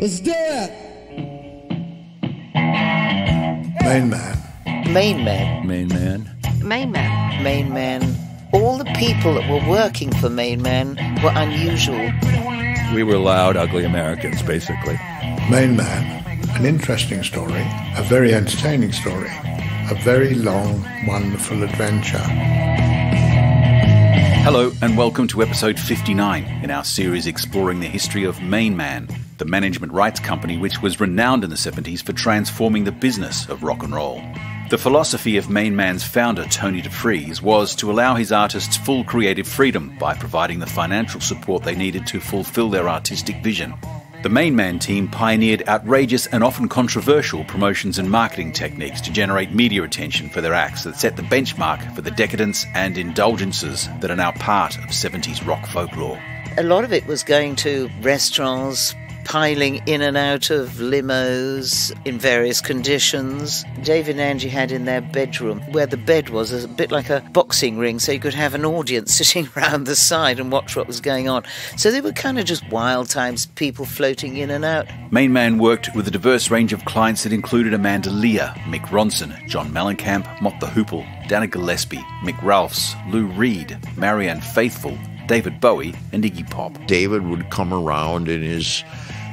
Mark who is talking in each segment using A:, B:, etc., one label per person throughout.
A: Let's do it.
B: Main Man.
C: Main man,
D: Main man.
E: Main man.
C: main man. All the people that were working for main man were unusual.
D: We were loud, ugly Americans, basically.
B: Main Man. An interesting story, a very entertaining story, a very long, wonderful adventure.
D: Hello, and welcome to episode 59 in our series exploring the history of Main Man, the management rights company which was renowned in the 70s for transforming the business of rock and roll. The philosophy of Main Man's founder, Tony DeFries, was to allow his artists full creative freedom by providing the financial support they needed to fulfill their artistic vision. The Main Man team pioneered outrageous and often controversial promotions and marketing techniques to generate media attention for their acts that set the benchmark for the decadence and indulgences that are now part of 70s rock folklore.
C: A lot of it was going to restaurants, piling in and out of limos in various conditions. David and Angie had in their bedroom where the bed was a bit like a boxing ring, so you could have an audience sitting round the side and watch what was going on. So they were kind of just wild times, people floating in and out.
D: Main Man worked with a diverse range of clients that included Amanda Lear, Mick Ronson, John Mellencamp, Mott the Hoople, Dana Gillespie, Mick Ralphs, Lou Reed, Marianne Faithfull, David Bowie, and Iggy Pop.
F: David would come around in his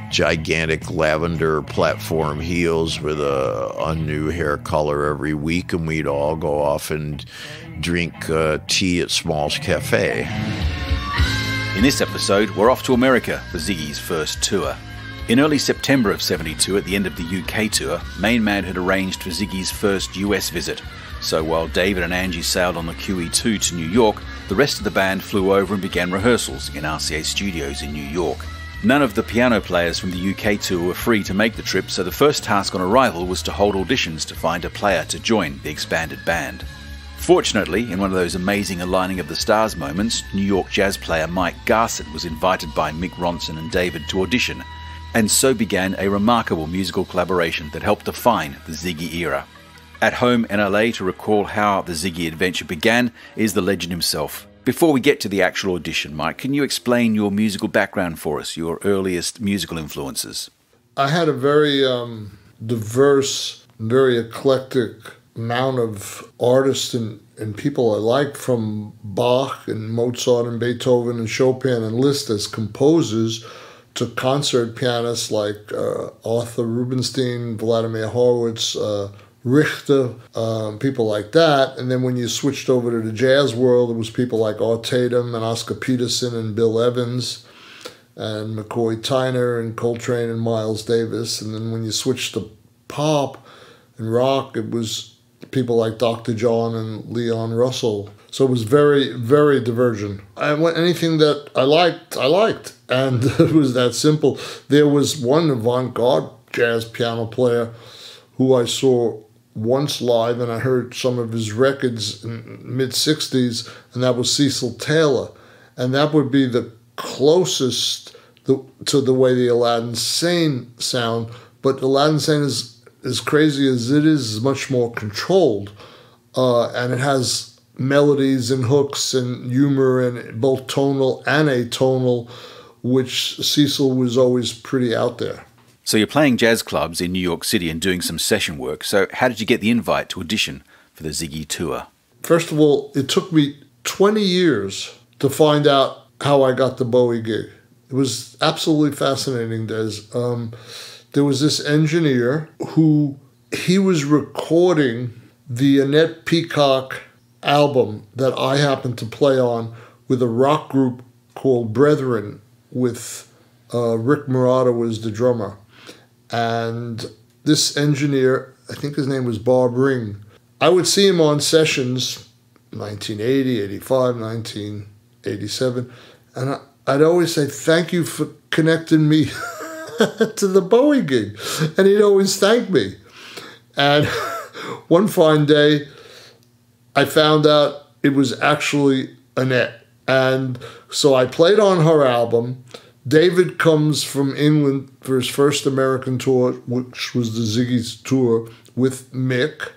F: gigantic lavender platform heels with a, a new hair color every week, and we'd all go off and drink uh, tea at Small's Cafe.
D: In this episode, we're off to America for Ziggy's first tour. In early September of 72, at the end of the UK tour, Main Man had arranged for Ziggy's first US visit. So while David and Angie sailed on the QE2 to New York, the rest of the band flew over and began rehearsals in RCA Studios in New York. None of the piano players from the UK tour were free to make the trip, so the first task on arrival was to hold auditions to find a player to join the expanded band. Fortunately, in one of those amazing aligning of the stars moments, New York jazz player Mike Garson was invited by Mick Ronson and David to audition, and so began a remarkable musical collaboration that helped define the Ziggy era. At home in LA to recall how the Ziggy adventure began is the legend himself. Before we get to the actual audition, Mike, can you explain your musical background for us, your earliest musical influences?
G: I had a very um, diverse, very eclectic amount of artists and, and people I liked from Bach and Mozart and Beethoven and Chopin and Liszt as composers to concert pianists like uh, Arthur Rubinstein, Vladimir Horowitz, uh, Richter, um, people like that. And then when you switched over to the jazz world, it was people like Art Tatum and Oscar Peterson and Bill Evans and McCoy Tyner and Coltrane and Miles Davis. And then when you switched to pop and rock, it was people like Dr. John and Leon Russell. So it was very, very divergent. I went anything that I liked, I liked. And it was that simple. There was one avant garde jazz piano player who I saw once live and I heard some of his records in mid 60s and that was Cecil Taylor. And that would be the closest the, to the way the Aladdin Sane sound but Aladdin Sane is as crazy as it is is much more controlled uh, and it has melodies and hooks and humor and both tonal and atonal which Cecil was always pretty out there
D: So you're playing jazz clubs in New York City and doing some session work. So how did you get the invite to audition for the Ziggy tour?
G: First of all, it took me 20 years to find out how I got the Bowie gig. It was absolutely fascinating, Des. Um, there was this engineer who he was recording the Annette Peacock album that I happened to play on with a rock group called Brethren with uh, Rick Marotta was the drummer. And this engineer, I think his name was Bob Ring, I would see him on sessions 1980, 85, 1987. And I'd always say, Thank you for connecting me to the Bowie gig. And he'd always thank me. And one fine day, I found out it was actually Annette. And so I played on her album. David comes from England for his first American tour, which was the Ziggy's tour with Mick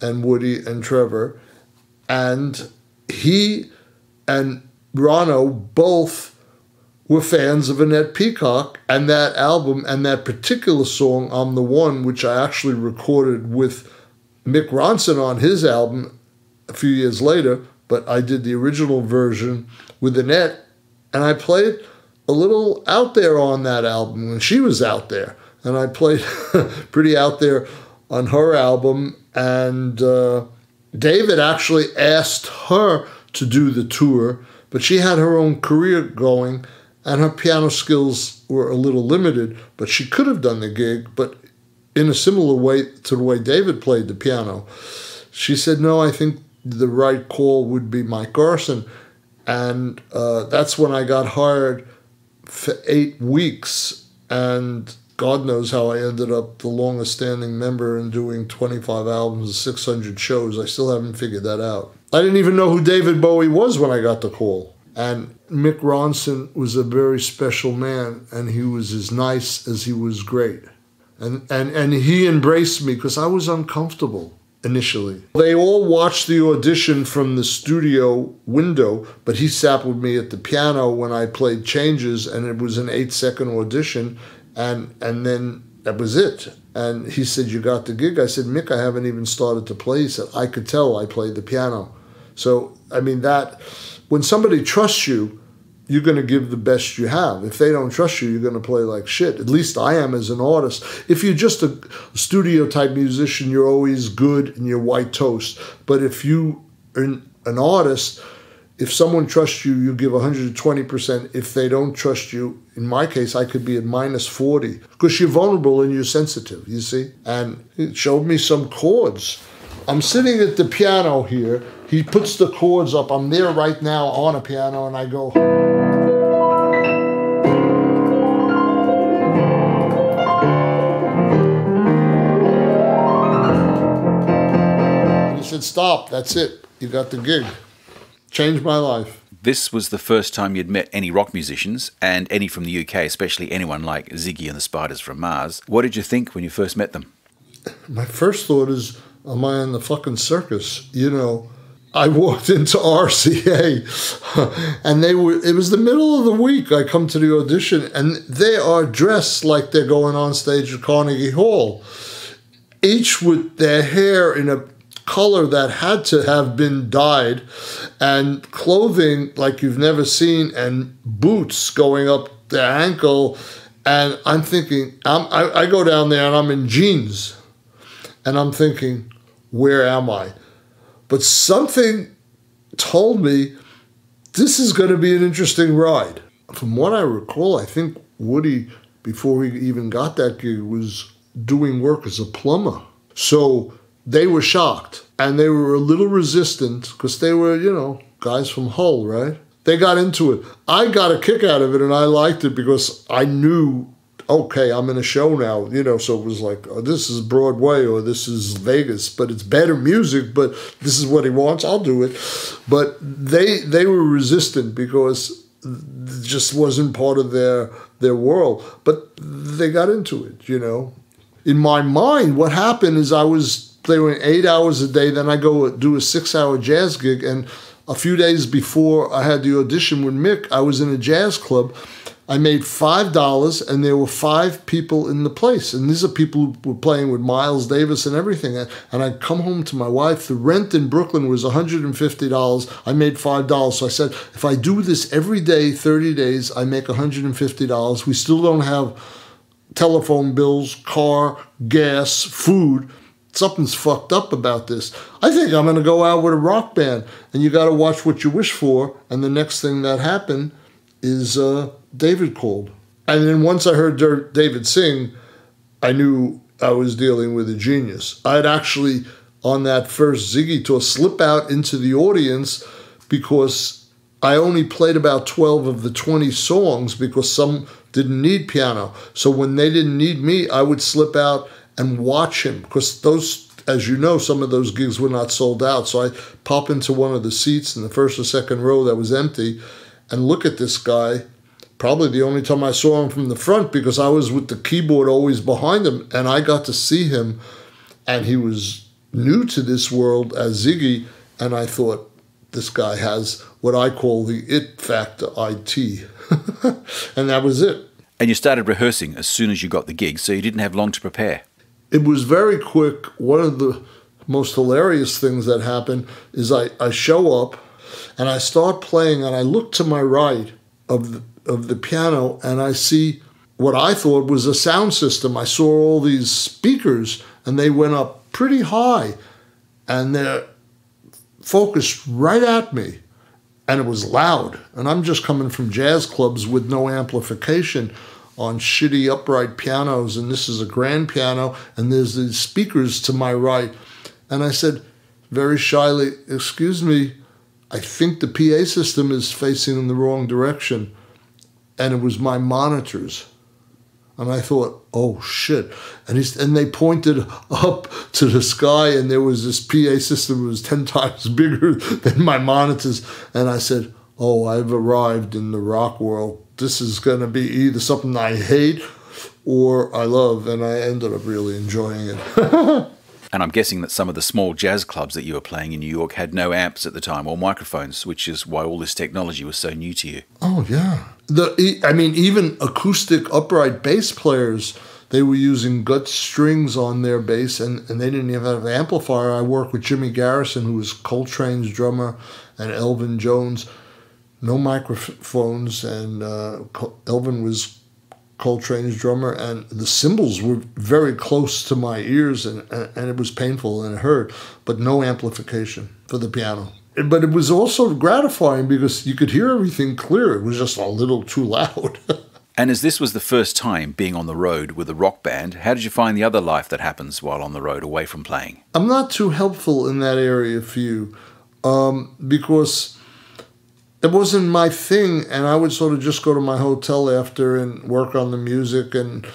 G: and Woody and Trevor. And he and Ronno both were fans of Annette Peacock and that album and that particular song, I'm the One, which I actually recorded with Mick Ronson on his album a few years later, but I did the original version with Annette and I played a little out there on that album when she was out there. And I played pretty out there on her album. And uh, David actually asked her to do the tour, but she had her own career going and her piano skills were a little limited, but she could have done the gig, but in a similar way to the way David played the piano. She said, No, I think the right call would be Mike Garson. And uh, that's when I got hired for eight weeks. And God knows how I ended up the longest standing member and doing 25 albums and 600 shows. I still haven't figured that out. I didn't even know who David Bowie was when I got the call. And Mick Ronson was a very special man, and he was as nice as he was great. And, and, and he embraced me because I was uncomfortable initially. They all watched the audition from the studio window, but he sat with me at the piano when I played changes, and it was an eight second audition, and and then that was it. And he said, "You got the gig." I said, "Mick, I haven't even started to play." He said, "I could tell I played the piano." So I mean that when somebody trusts you, you're going to give the best you have. If they don't trust you, you're going to play like shit. At least I am as an artist. If you're just a studio type musician, you're always good and you're white toast. But if you are an artist, if someone trusts you, you give 120%. If they don't trust you, in my case, I could be at minus 40 because you're vulnerable and you're sensitive, you see? And it showed me some chords. I'm sitting at the piano here. He puts the chords up. I'm there right now on a piano and I go. he said, Stop, that's it. You got the gig. Changed my life.
D: This was the first time you'd met any rock musicians and any from the UK, especially anyone like Ziggy and the Spiders from Mars. What did you think when you first met them?
G: My first thought is, am I in the fucking circus? You know, I walked into RCA and they were, it was the middle of the week. I come to the audition and they are dressed like they're going on stage at Carnegie Hall, each with their hair in a color that had to have been dyed and clothing like you've never seen and boots going up their ankle. And I'm thinking, I'm, I, I go down there and I'm in jeans and I'm thinking, where am I? But something told me this is going to be an interesting ride. From what I recall, I think Woody, before he even got that gig, was doing work as a plumber. So they were shocked and they were a little resistant because they were, you know, guys from Hull, right? They got into it. I got a kick out of it and I liked it because I knew okay, I'm in a show now, you know, so it was like, oh, this is Broadway or this is Vegas, but it's better music, but this is what he wants, I'll do it. But they they were resistant because it just wasn't part of their their world, but they got into it, you know. In my mind, what happened is I was playing 8 hours a day, then I go do a 6-hour jazz gig and a few days before I had the audition with Mick, I was in a jazz club I made five dollars, and there were five people in the place, and these are people who were playing with Miles Davis and everything. And I come home to my wife. The rent in Brooklyn was one hundred and fifty dollars. I made five dollars, so I said, if I do this every day, thirty days, I make one hundred and fifty dollars. We still don't have telephone bills, car, gas, food. Something's fucked up about this. I think I'm going to go out with a rock band, and you got to watch what you wish for. And the next thing that happened is. Uh, David called. And then once I heard David sing, I knew I was dealing with a genius. I'd actually, on that first Ziggy tour, slip out into the audience because I only played about 12 of the 20 songs because some didn't need piano. So when they didn't need me, I would slip out and watch him because those, as you know, some of those gigs were not sold out. So I pop into one of the seats in the first or second row that was empty and look at this guy probably the only time I saw him from the front because I was with the keyboard always behind him and I got to see him and he was new to this world as Ziggy and I thought this guy has what I call the it factor IT. and that was it.
D: And you started rehearsing as soon as you got the gig, so you didn't have long to prepare.
G: It was very quick. One of the most hilarious things that happened is I, I show up and I start playing and I look to my right of the, of the piano and I see what I thought was a sound system. I saw all these speakers and they went up pretty high and they're focused right at me and it was loud. And I'm just coming from jazz clubs with no amplification on shitty upright pianos, and this is a grand piano, and there's these speakers to my right. And I said, very shyly, Excuse me, I think the PA system is facing in the wrong direction. And it was my monitors. And I thought, oh shit. And, he's, and they pointed up to the sky, and there was this PA system that was 10 times bigger than my monitors. And I said, oh, I've arrived in the rock world. This is going to be either something I hate or I love. And I ended up really enjoying it.
D: And I'm guessing that some of the small jazz clubs that you were playing in New York had no amps at the time or microphones, which is why all this technology was so new to you.
G: Oh yeah. The I mean even acoustic upright bass players they were using gut strings on their bass and, and they didn't even have an amplifier. I worked with Jimmy Garrison, who was Coltrane's drummer, and Elvin Jones. No microphones, and uh, Elvin was Coltrane's drummer, and the cymbals were very close to my ears, and, and it was painful and it hurt, but no amplification for the piano. But it was also gratifying because you could hear everything clear. It was just a little too loud.
D: and as this was the first time being on the road with a rock band, how did you find the other life that happens while on the road away from playing?
G: I'm not too helpful in that area for you um, because it wasn't my thing and i would sort of just go to my hotel after and work on the music and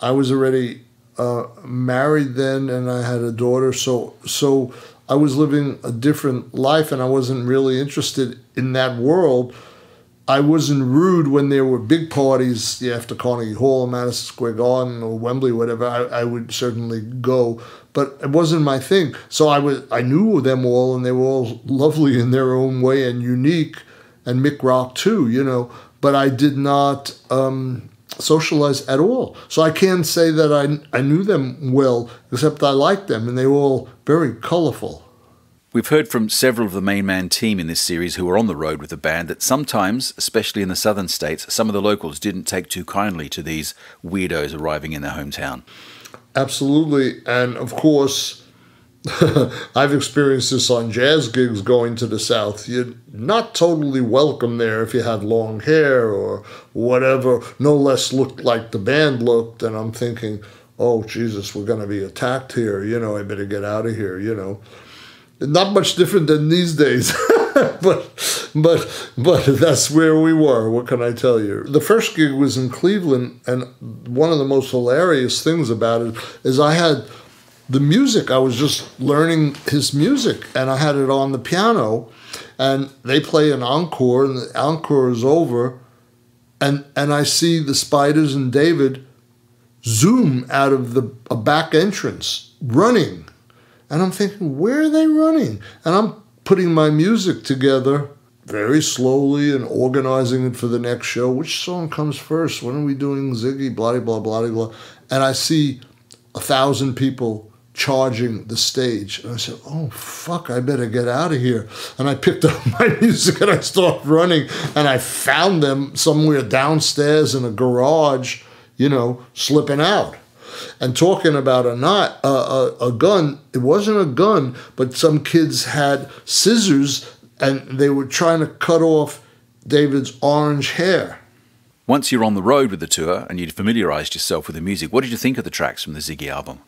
G: i was already uh, married then and i had a daughter so so i was living a different life and i wasn't really interested in that world. I wasn't rude when there were big parties yeah, after carnegie hall madison square garden or wembley whatever I, I would certainly go but it wasn't my thing. So i was i knew them all and they were all lovely in their own way and unique and Mick Rock too, you know, but I did not um, socialize at all. So I can't say that I, I knew them well, except I liked them, and they were all very colorful.
D: We've heard from several of the main man team in this series who were on the road with the band that sometimes, especially in the southern states, some of the locals didn't take too kindly to these weirdos arriving in their hometown.
G: Absolutely. And of course, I've experienced this on jazz gigs going to the South. You're not totally welcome there if you had long hair or whatever, no less looked like the band looked. And I'm thinking, oh, Jesus, we're going to be attacked here. You know, I better get out of here, you know. Not much different than these days. but but but that's where we were. What can I tell you? The first gig was in Cleveland, and one of the most hilarious things about it is I had the music, I was just learning his music and I had it on the piano and they play an encore and the encore is over and and I see the spiders and David zoom out of the a back entrance running. And I'm thinking, where are they running? And I'm putting my music together very slowly and organizing it for the next show. Which song comes first? When are we doing Ziggy? Blah, blah, blah, blah. And I see a thousand people charging the stage. And I said, oh, fuck, I better get out of here. And I picked up my music and I started running and I found them somewhere downstairs in a garage, you know, slipping out. And talking about a not a, a gun, it wasn't a gun, but some kids had scissors and they were trying to cut off David's orange hair.
D: Once you're on the road with the tour and you'd familiarized yourself with the music, what did you think of the tracks from the Ziggy album?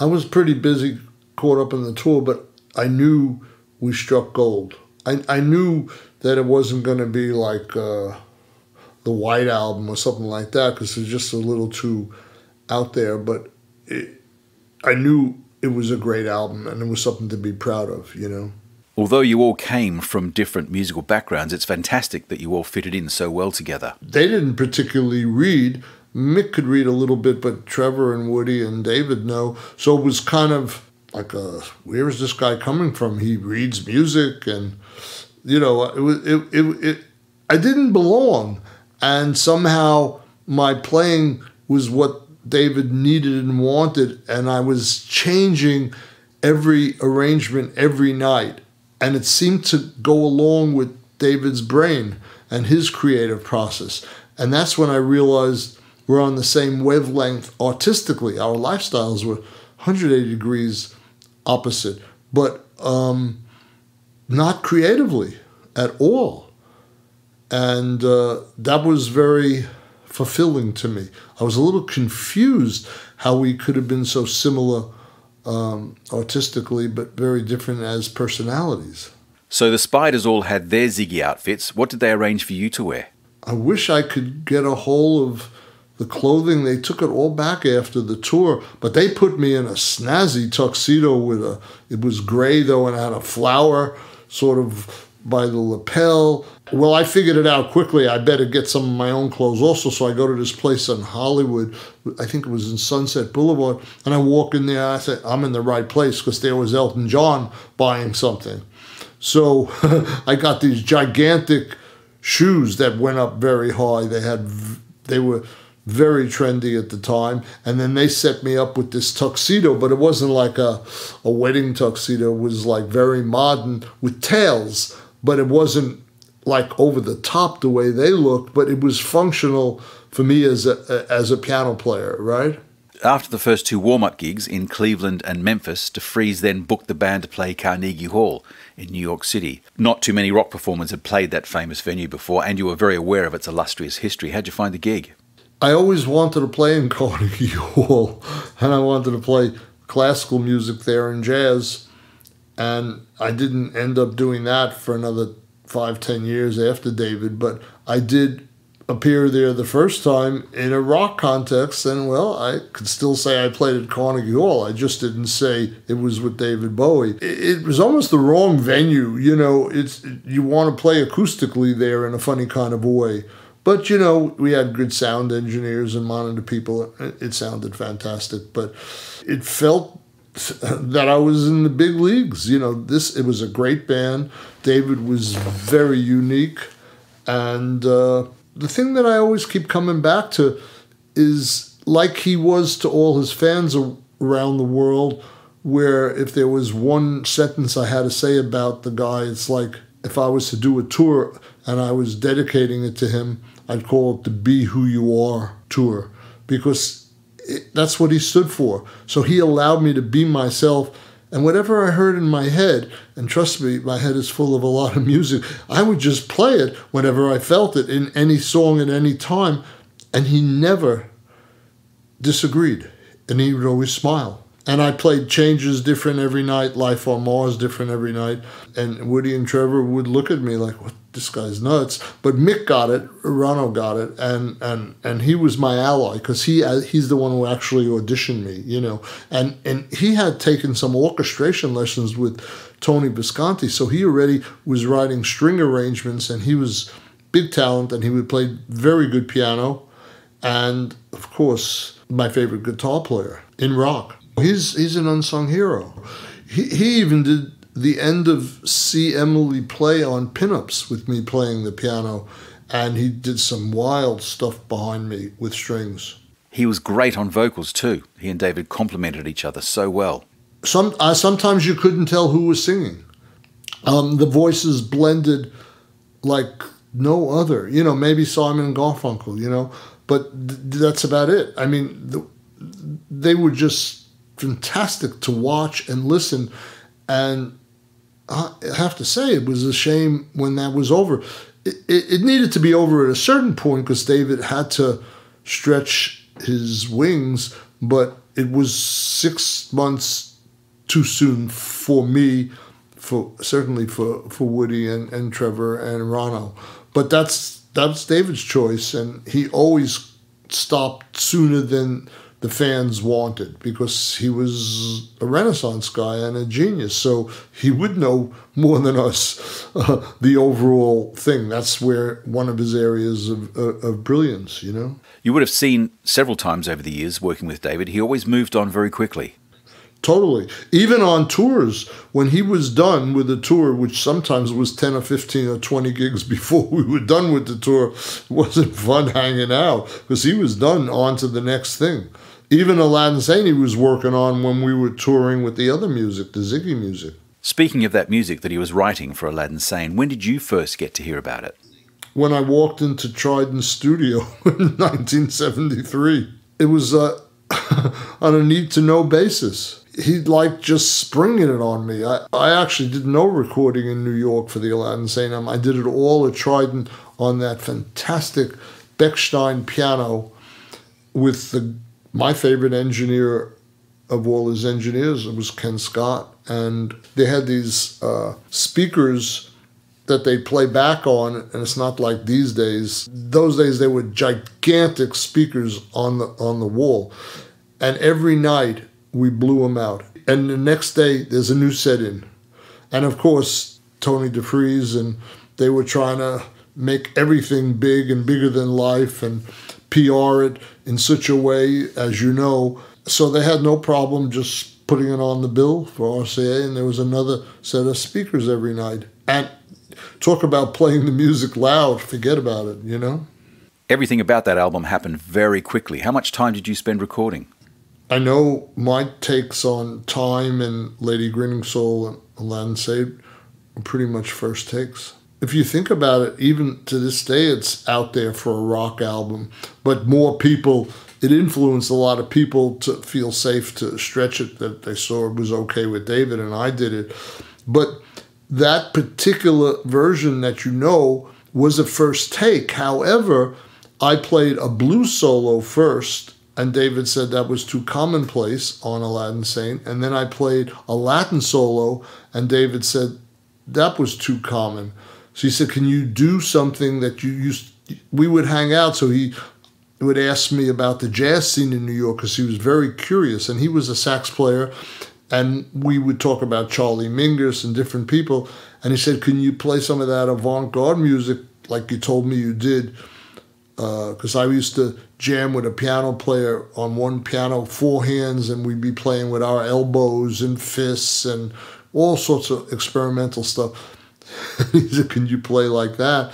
G: I was pretty busy, caught up in the tour, but I knew we struck gold. I, I knew that it wasn't going to be like uh, the White Album or something like that because it's just a little too out there. But it, I knew it was a great album and it was something to be proud of, you know.
D: Although you all came from different musical backgrounds, it's fantastic that you all fitted in so well together.
G: They didn't particularly read, Mick could read a little bit, but Trevor and Woody and David know. So it was kind of like, a, where is this guy coming from? He reads music and You know, it was it, it, it I didn't belong, and somehow my playing was what David needed and wanted, and I was changing every arrangement every night, and it seemed to go along with David's brain and his creative process, and that's when I realized we're on the same wavelength artistically. Our lifestyles were 180 degrees opposite, but um, not creatively at all. And uh, that was very fulfilling to me. I was a little confused how we could have been so similar um, artistically, but very different as personalities.
D: So the Spiders all had their Ziggy outfits. What did they arrange for you to wear?
G: I wish I could get a hold of the clothing. They took it all back after the tour, but they put me in a snazzy tuxedo with a. It was gray though, and had a flower sort of by the lapel. Well, I figured it out quickly. I better get some of my own clothes also. So I go to this place in Hollywood. I think it was in Sunset Boulevard. And I walk in there. I said, I'm in the right place because there was Elton John buying something. So I got these gigantic shoes that went up very high. They had, they were very trendy at the time. And then they set me up with this tuxedo, but it wasn't like a, a wedding tuxedo. It was like very modern with tails, but it wasn't like over the top the way they looked, but it was functional for me as a, as a piano player, right?
D: After the first two warm up gigs in Cleveland and Memphis, DeFries then booked the band to play Carnegie Hall in New York City. Not too many rock performers had played that famous venue before, and you were very aware of its illustrious history. How'd you find the gig?
G: I always wanted to play in Carnegie Hall, and I wanted to play classical music there and jazz. And I didn't end up doing that for another five, ten years after David, but I did appear there the first time in a rock context, and well, I could still say I played at Carnegie Hall. I just didn't say it was with David Bowie. It, it was almost the wrong venue. You know, it's you want to play acoustically there in a funny kind of way. But you know, we had good sound engineers and monitor people. It, sounded fantastic, but it felt that I was in the big leagues. You know, this it was a great band. David was very unique, and uh, the thing that I always keep coming back to is like he was to all his fans around the world. Where if there was one sentence I had to say about the guy, it's like if I was to do a tour and I was dedicating it to him, I'd call it the Be Who You Are tour because it, that's what he stood for. So he allowed me to be myself. And whatever I heard in my head, and trust me, my head is full of a lot of music, I would just play it whenever I felt it in any song at any time. And he never disagreed. And he would always smile. And I played changes different every night, Life on Mars different every night. And Woody and Trevor would look at me like, what this guy's nuts. But Mick got it, Ronno got it, and and and he was my ally because he uh, he's the one who actually auditioned me, you know. And and he had taken some orchestration lessons with Tony Visconti, so he already was writing string arrangements, and he was big talent, and he would play very good piano, and of course my favorite guitar player in rock. He's he's an unsung hero. He he even did the end of See Emily Play on Pin Ups with me playing the piano, and he did some wild stuff behind me with strings.
D: He was great on vocals too. He and David complemented each other so well.
G: Some uh, sometimes you couldn't tell who was singing. Um, the voices blended like no other. You know, maybe Simon and Garfunkel. You know, but th- that's about it. I mean, the, they were just fantastic to watch and listen, and I have to say, it was a shame when that was over. It, it, it needed to be over at a certain point because David had to stretch his wings, but it was six months too soon for me, for certainly for, for Woody and, and Trevor and Ronno. But that's that's David's choice, and he always stopped sooner than the fans wanted because he was a Renaissance guy and a genius. So he would know more than us uh, the overall thing. That's where one of his areas of, of, of, brilliance, you know?
D: You would have seen several times over the years working with David, he always moved on very quickly.
G: Totally. Even on tours, when he was done with the tour, which sometimes was 10 or 15 or 20 gigs before we were done with the tour, it wasn't fun hanging out because he was done on to the next thing. Even Aladdin Sane he was working on when we were touring with the other music, the Ziggy music.
D: Speaking of that music that he was writing for Aladdin Sane, when did you first get to hear about it?
G: When I walked into Trident Studio in 1973, it was uh, on a need to know basis he'd like just springing it on me. I, I actually did no recording in New York for the Aladdin Sane. I did it all at Trident on that fantastic Bechstein piano with the my favorite engineer of all his engineers was Ken Scott, and they had these uh, speakers that they play back on, and it's not like these days. Those days they were gigantic speakers on the on the wall, and every night we blew them out. And the next day, there's a new set in. And of course, Tony DeFries and they were trying to make everything big and bigger than life and PR it in such a way, as you know. So they had no problem just putting it on the bill for RCA, and there was another set of speakers every night. And talk about playing the music loud, forget about it, you know?
D: Everything about that album happened very quickly. How much time did you spend recording?
G: I know my takes on time and Lady Grinning Soul and Aladdin Sane are pretty much first takes. If you think about it, even to this day, it's out there for a rock album, but more people, it influenced a lot of people to feel safe to stretch it that they saw it was okay with David, and I did it. But that particular version that you know was a first take. However, I played a blues solo first and David said that was too commonplace on Aladdin Sane. And then I played a Latin solo, and David said that was too common. So he said, Can you do something that you used? We would hang out, so he would ask me about the jazz scene in New York because he was very curious, and he was a sax player. And we would talk about Charlie Mingus and different people. And he said, Can you play some of that avant garde music like you told me you did? because uh, I used to jam with a piano player on one piano, four hands, and we'd be playing with our elbows and fists and all sorts of experimental stuff. he said, Can you play like that?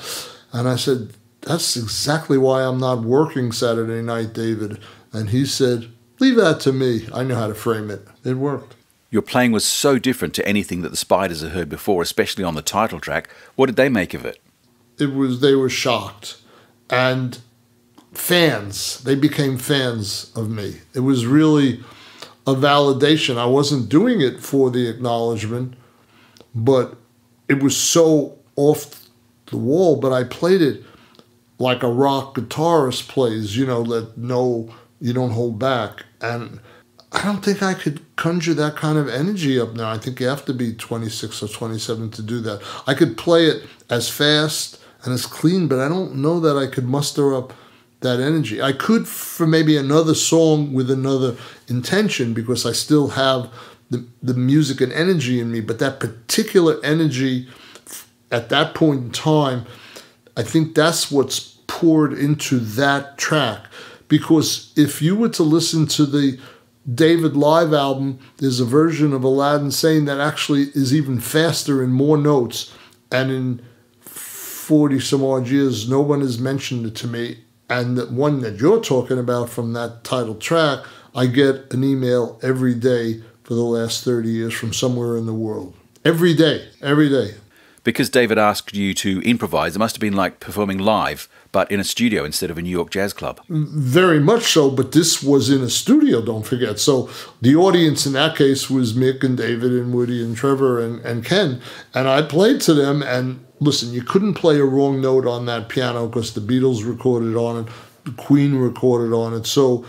G: And I said, That's exactly why I'm not working Saturday night, David. And he said, Leave that to me. I know how to frame it. It worked.
D: Your playing was so different to anything that the Spiders had heard before, especially on the title track. What did they make of it?
G: It was they were shocked and fans. They became fans of me. It was really a validation. I wasn't doing it for the acknowledgement, but it was so off the wall. But I played it like a rock guitarist plays, you know, that no, you don't hold back. And I don't think I could conjure that kind of energy up now. I think you have to be 26 or 27 to do that. I could play it as fast and as clean, but I don't know that I could muster up that energy. I could for maybe another song with another intention because I still have the, the music and energy in me, but that particular energy at that point in time, I think that's what's poured into that track. Because if you were to listen to the David live album, there's a version of Aladdin Sane that actually is even faster and more notes. And in 40 some odd years, no one has mentioned it to me. And the one that you're talking about from that title track, I get an email every day for the last 30 years from somewhere in the world. Every day, every day.
D: Because David asked you to improvise, it must have been like performing live, but in a studio instead of a New York Jazz Club.
G: Very much so, but this was in a studio, don't forget. So the audience in that case was Mick and David and Woody and Trevor and, and Ken. And I played to them, and listen, you couldn't play a wrong note on that piano because the Beatles recorded on it, the Queen recorded on it. So,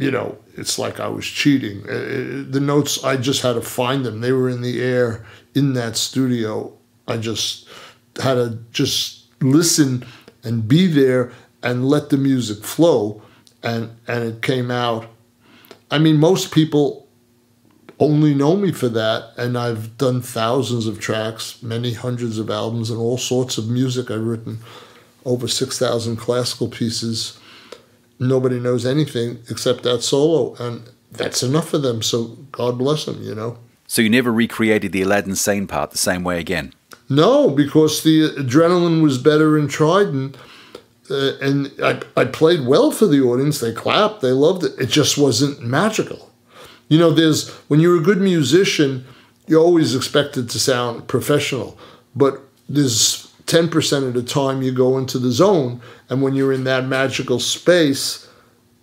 G: you know, it's like I was cheating. Uh, uh, the notes, I just had to find them. They were in the air in that studio. I just had to just listen and be there and let the music flow. And, and it came out. I mean, most people only know me for that. And I've done thousands of tracks, many hundreds of albums, and all sorts of music. I've written over 6,000 classical pieces. Nobody knows anything except that solo. And that's enough for them. So God bless them, you know.
D: So you never recreated the Aladdin Sane part the same way again?
G: No, because the adrenaline was better in Trident. Uh, and I, I played well for the audience. They clapped, they loved it. It just wasn't magical. You know, there's when you're a good musician, you're always expected to sound professional, but there's 10% of the time you go into the zone. And when you're in that magical space,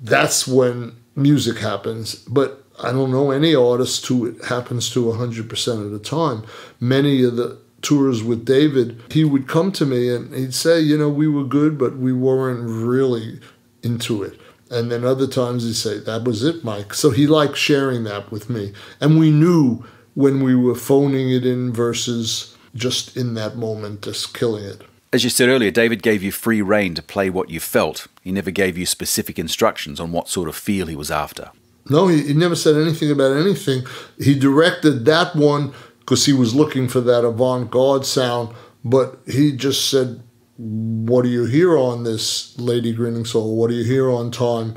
G: that's when music happens. But I don't know any artist who it happens to 100% of the time. Many of the tours with David, he would come to me and he'd say, you know, we were good, but we weren't really into it. And then other times he'd say, that was it, Mike. So he liked sharing that with me. And we knew when we were phoning it in versus just in that moment, just killing it.
D: As you said earlier, David gave you free rein to play what you felt. He never gave you specific instructions on what sort of feel he was after.
G: No, he, he never said anything about anything. He directed that one because he was looking for that avant garde sound, but he just said, What do you hear on this Lady Grinning Soul? What do you hear on time?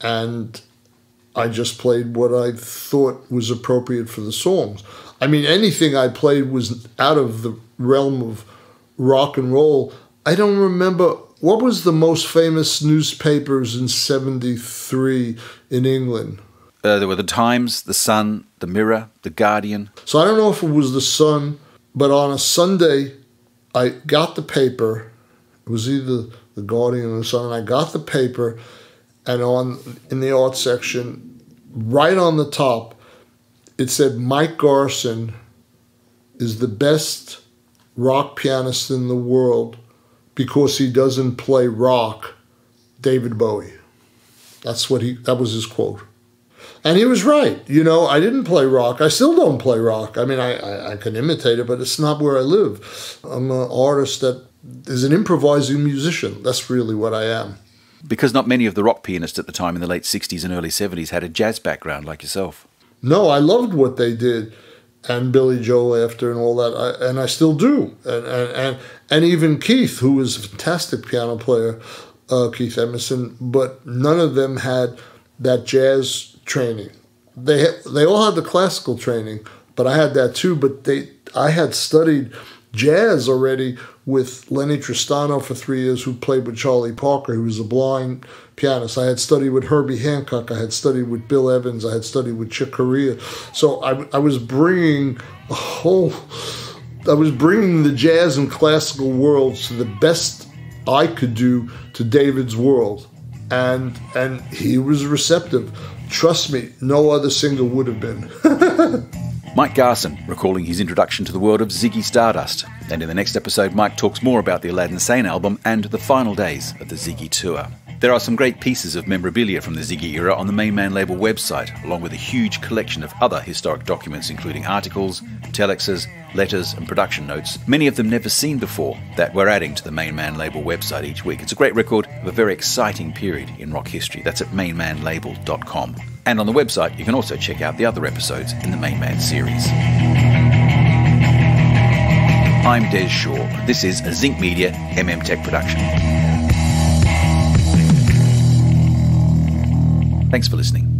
G: And I just played what I thought was appropriate for the songs. I mean, anything I played was out of the realm of rock and roll. I don't remember what was the most famous newspapers in 73 in England.
D: Uh, there were the Times, the Sun, the Mirror, the Guardian.
G: So I don't know if it was the Sun, but on a Sunday, I got the paper. It was either the Guardian or the Sun, and I got the paper, and on in the art section, right on the top, it said Mike Garson is the best rock pianist in the world because he doesn't play rock. David Bowie. That's what he. That was his quote. And he was right. You know, I didn't play rock. I still don't play rock. I mean, I, I, I can imitate it, but it's not where I live. I'm an artist that is an improvising musician. That's really what I am.
D: Because not many of the rock pianists at the time in the late 60s and early 70s had a jazz background like yourself.
G: No, I loved what they did. And Billy Joel after and all that, I, and I still do. And, and, and, and even Keith, who was a fantastic piano player, uh, Keith Emerson, but none of them had that jazz training. They they all had the classical training, but I had that too. But they I had studied jazz already with Lennie Tristano for three years, who played with Charlie Parker, who was a blind pianist. I had studied with Herbie Hancock. I had studied with Bill Evans. I had studied with Chick Corea. So I, I was bringing a whole. I was bringing the jazz and classical worlds to the best I could do to David's world, and and he was receptive. Trust me, no other singer would have been.
D: Mike Garson recalling his introduction to the world of Ziggy Stardust. And in the next episode, Mike talks more about the Aladdin Sane album and the final days of the Ziggy tour. There are some great pieces of memorabilia from the Ziggy era on the Main Man label website, along with a huge collection of other historic documents, including articles, telexes, letters, and production notes, many of them never seen before, that we're adding to the Main Man label website each week. It's a great record of a very exciting period in rock history. That's at mainmanlabel.com. And on the website, you can also check out the other episodes in the Main Man series. I'm Des Shaw. This is a Zinc Media MM Tech production. Thanks for listening.